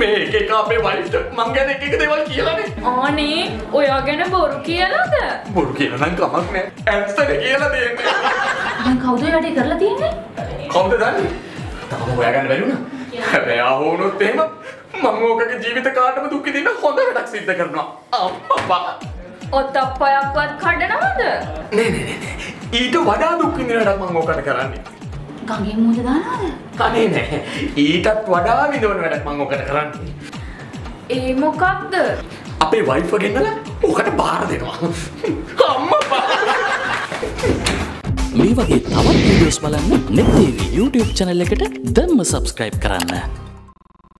මේ එක අපේ වයිෆ්ට මං ගැන එක එක දේවල් කියලානේ. ආනේ ඔයා ගැන බොරු කියලාද? බොරු කියන නම් කමක් නෑ. ඇත්තට කියලා දෙන්නේ. දැන් කවුද වැඩේ කරලා තියෙන්නේ? කවුද දන්නේ? තාම හොයාගන්න බැරි වුණා. හැබැයි ආව වුණොත් එහෙම මම ඕකගේ ජීවිත කාටම දුක් විඳින්න හොඳ වැඩක් සිද්ධ කරනවා. අම්මපා. ඔත්තප්පයක්වත් කඩනවද? නේ නේ නේ. ඊට වඩා දුක් විඳින වැඩක් මම ඕකට කරන්නේ. ගඟේ මුහුද දානවද? අනේ නෑ. ඊටත් වඩා විඳවන වැඩක් මම ඕකට කරන්නේ. ඒ මොකක්ද? අපේ වයිෆ ගෙන්නලා ඕකට බාර දෙනවා. අම්මපා. මේ වගේ තවත් වීඩියෝස් බලන්න නෙත් TV YouTube channel එකට දැම්ම subscribe කරන්න.